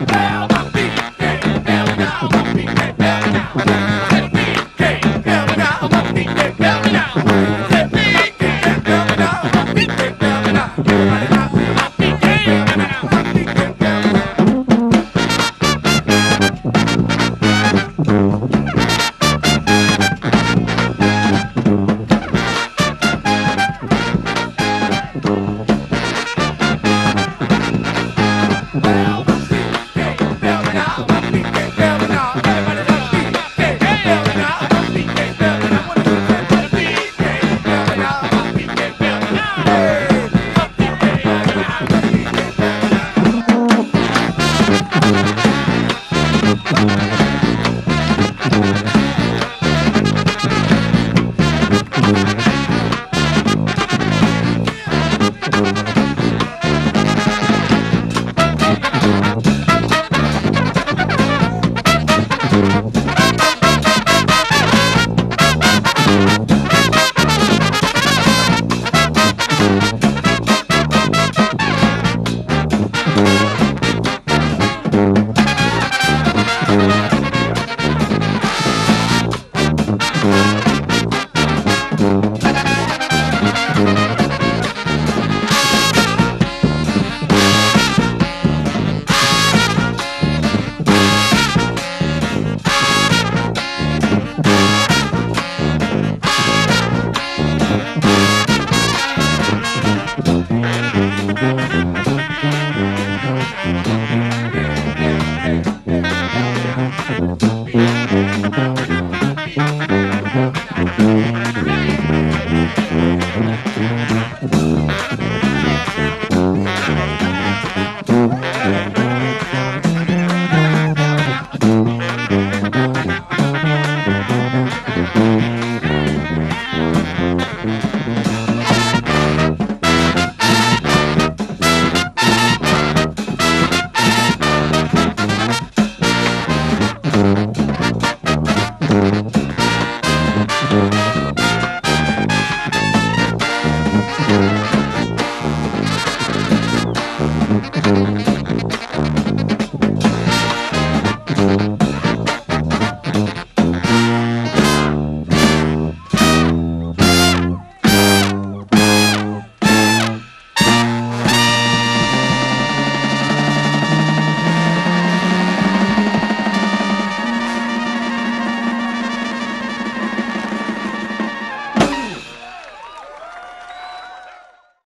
Wow.